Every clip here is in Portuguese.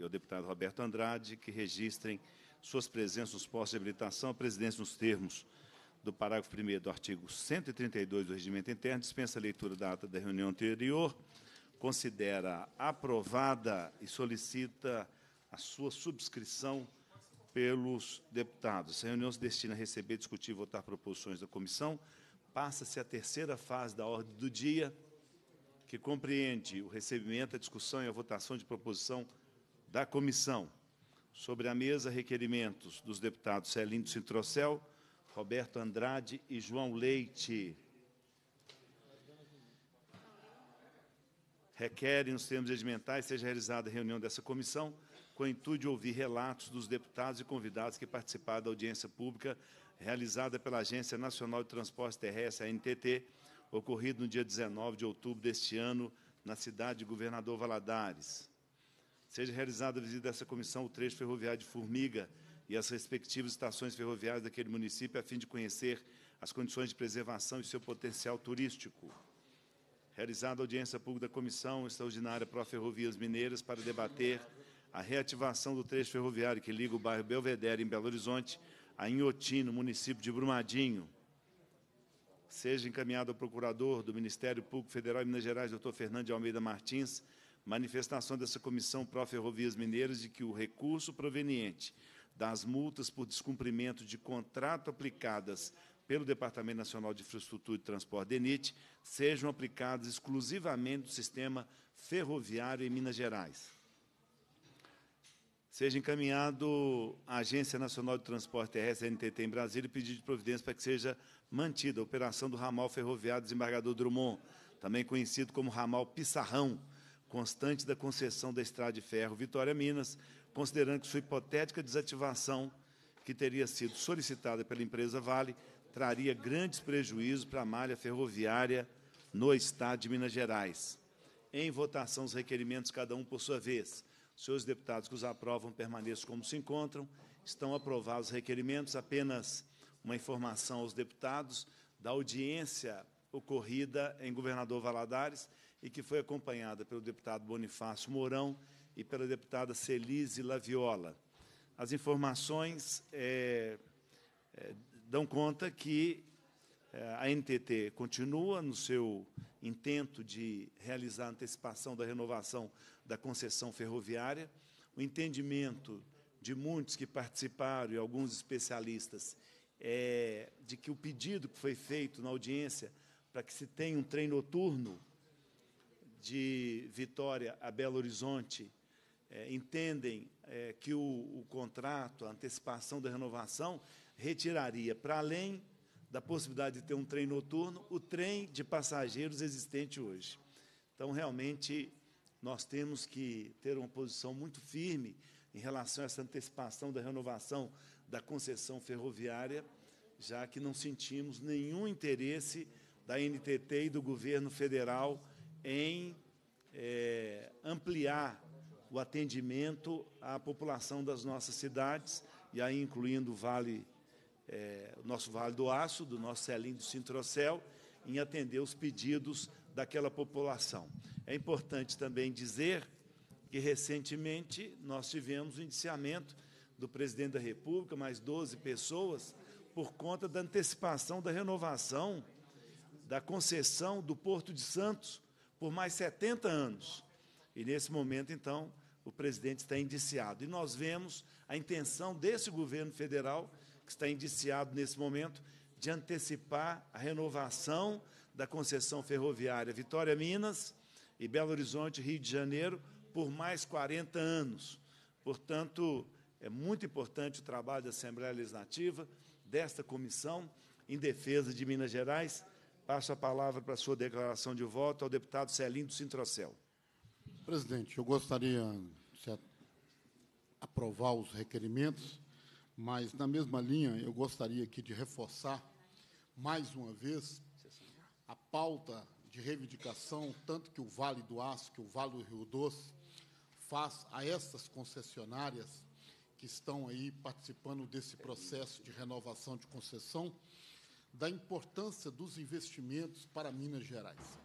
e ao deputado Roberto Andrade que registrem suas presenças nos postos de habilitação à presidência nos termos do parágrafo 1 do artigo 132 do Regimento Interno, dispensa a leitura da ata da reunião anterior, considera aprovada e solicita a sua subscrição pelos deputados. Essa reunião se destina a receber, discutir e votar proposições da comissão. Passa-se a terceira fase da ordem do dia, que compreende o recebimento, a discussão e a votação de proposição da comissão. Sobre a mesa, requerimentos dos deputados Celindo Sintrocel, Roberto Andrade e João Leite. Requerem, nos termos regimentais, seja realizada a reunião dessa comissão com o intuito de ouvir relatos dos deputados e convidados que participaram da audiência pública realizada pela Agência Nacional de Transporte Terrestre, a NTT, ocorrido no dia 19 de outubro deste ano, na cidade de Governador Valadares. Seja realizada a visita dessa comissão ao trecho ferroviário de Formiga, e as respectivas estações ferroviárias daquele município, a fim de conhecer as condições de preservação e seu potencial turístico. Realizada a audiência pública da Comissão Extraordinária Pro Ferrovias Mineiras para debater a reativação do trecho ferroviário que liga o bairro Belvedere, em Belo Horizonte, a Inhoti, no município de Brumadinho. Seja encaminhado ao procurador do Ministério Público Federal de Minas Gerais, doutor Fernando de Almeida Martins, manifestação dessa Comissão Pro Ferrovias Mineiras de que o recurso proveniente das multas por descumprimento de contrato aplicadas pelo Departamento Nacional de Infraestrutura e Transporte, DENIT, sejam aplicadas exclusivamente no sistema ferroviário em Minas Gerais. Seja encaminhado à Agência Nacional de Transporte Terrestre, NTT, em Brasília, pedido de providência para que seja mantida a operação do ramal ferroviário Desembargador Drummond, também conhecido como ramal Pissarrão, constante da concessão da Estrada de Ferro Vitória Minas, considerando que sua hipotética desativação, que teria sido solicitada pela empresa Vale, traria grandes prejuízos para a malha ferroviária no Estado de Minas Gerais. Em votação, os requerimentos, cada um por sua vez. Os senhores deputados que os aprovam permaneçam como se encontram. Estão aprovados os requerimentos. Apenas uma informação aos deputados da audiência ocorrida em Governador Valadares e que foi acompanhada pelo deputado Bonifácio Mourão e pela deputada Celise Laviola. As informações é, é, dão conta que é, a NTT continua no seu intento de realizar a antecipação da renovação da concessão ferroviária. O entendimento de muitos que participaram e alguns especialistas é de que o pedido que foi feito na audiência para que se tenha um trem noturno de Vitória a Belo Horizonte é, entendem é, que o, o, contrato, a antecipação da renovação, retiraria, para além da possibilidade de ter um trem noturno, o trem de passageiros existente hoje. Então, realmente, nós temos que ter uma posição muito firme em relação a essa antecipação da renovação da concessão ferroviária, já que não sentimos nenhum interesse da NTT e do governo federal em é, ampliar o atendimento à população das nossas cidades, e aí incluindo o Vale, é, nosso Vale do Aço, do nosso Celim do Sintrocel, em atender os pedidos daquela população. É importante também dizer que, recentemente, nós tivemos o indiciamento do presidente da República, mais 12 pessoas, por conta da antecipação da renovação da concessão do Porto de Santos por mais 70 anos. E, nesse momento, então, o presidente está indiciado. E nós vemos a intenção desse governo federal, que está indiciado nesse momento, de antecipar a renovação da concessão ferroviária Vitória Minas e Belo Horizonte, Rio de Janeiro, por mais 40 anos. Portanto, é muito importante o trabalho da Assembleia Legislativa, desta comissão, em defesa de Minas Gerais. Passo a palavra para a sua declaração de voto ao deputado Celindo Sintrocel. Presidente, eu gostaria de aprovar os requerimentos, mas, na mesma linha, eu gostaria aqui de reforçar, mais uma vez, a pauta de reivindicação, tanto que o Vale do Aço, que o Vale do Rio Doce, faz a essas concessionárias que estão aí participando desse processo de renovação de concessão, da importância dos investimentos para Minas Gerais.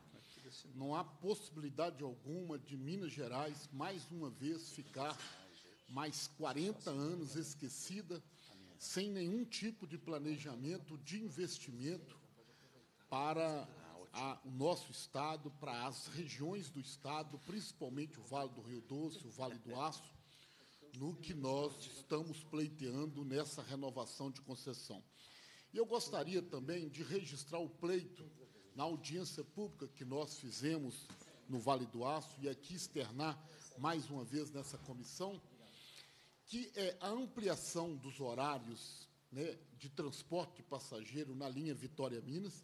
Não há possibilidade alguma de Minas Gerais, mais uma vez, ficar mais 40 anos esquecida, sem nenhum tipo de planejamento de investimento para a, o nosso Estado, para as regiões do Estado, principalmente o Vale do Rio Doce, o Vale do Aço, no que nós estamos pleiteando nessa renovação de concessão. Eu gostaria também de registrar o pleito na audiência pública que nós fizemos no Vale do Aço e aqui externar mais uma vez nessa comissão, que é a ampliação dos horários né, de transporte passageiro na linha Vitória-Minas.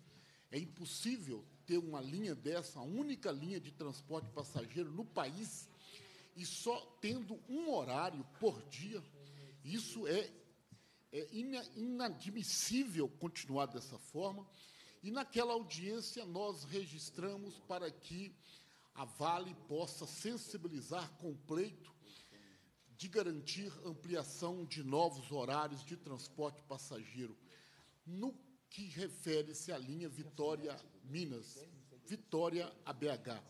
É impossível ter uma linha dessa, a única linha de transporte passageiro no país, e só tendo um horário por dia. Isso é, é inadmissível continuar dessa forma. E naquela audiência nós registramos para que a Vale possa sensibilizar com pleito de garantir ampliação de novos horários de transporte passageiro no que refere-se à linha Vitória-Minas, Vitória a BH.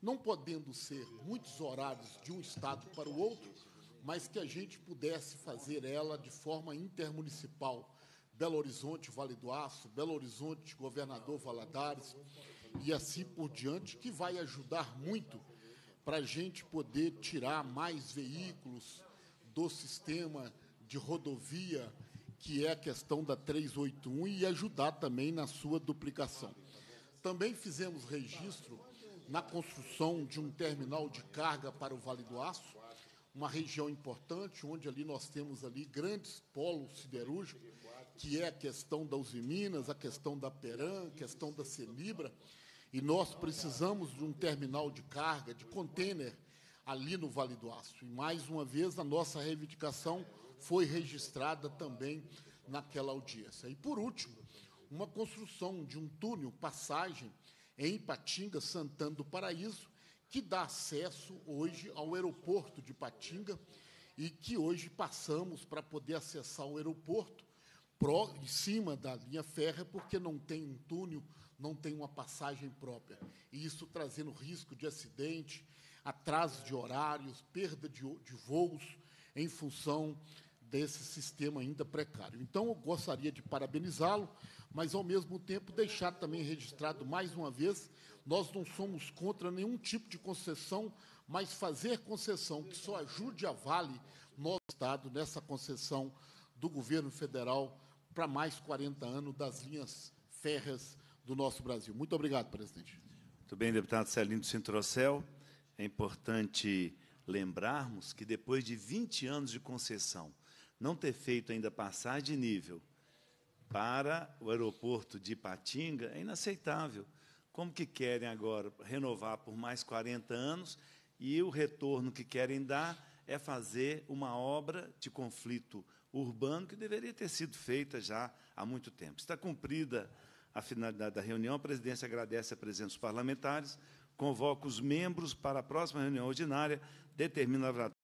Não podendo ser muitos horários de um estado para o outro, mas que a gente pudesse fazer ela de forma intermunicipal, Belo Horizonte, Vale do Aço, Belo Horizonte, Governador Valadares e assim por diante, que vai ajudar muito para a gente poder tirar mais veículos do sistema de rodovia, que é a questão da 381, e ajudar também na sua duplicação. Também fizemos registro na construção de um terminal de carga para o Vale do Aço, uma região importante, onde ali nós temos ali grandes polos siderúrgicos, que é a questão da Usiminas, a questão da Peran, a questão da Celibra, e nós precisamos de um terminal de carga, de contêiner, ali no Vale do Aço. E, mais uma vez, a nossa reivindicação foi registrada também naquela audiência. E, por último, uma construção de um túnel, passagem, em Patinga, Santana do Paraíso, que dá acesso hoje ao aeroporto de Patinga e que hoje passamos para poder acessar o aeroporto em cima da linha férrea, porque não tem um túnel, não tem uma passagem própria. E isso trazendo risco de acidente, atraso de horários, perda de, de voos em função desse sistema ainda precário. Então, eu gostaria de parabenizá-lo, mas, ao mesmo tempo, deixar também registrado mais uma vez: nós não somos contra nenhum tipo de concessão, mas fazer concessão que só ajude a Vale, nosso Estado, nessa concessão do governo federal para mais 40 anos das linhas férreas do nosso Brasil. Muito obrigado, presidente. Muito bem, deputado Celino Sintrocel. É importante lembrarmos que, depois de 20 anos de concessão, não ter feito ainda passagem de nível para o aeroporto de Ipatinga é inaceitável. Como que querem agora renovar por mais 40 anos e o retorno que querem dar é fazer uma obra de conflito urbano que deveria ter sido feita já há muito tempo. Está cumprida a finalidade da reunião, a presidência agradece a presença dos parlamentares, convoca os membros para a próxima reunião ordinária, determina a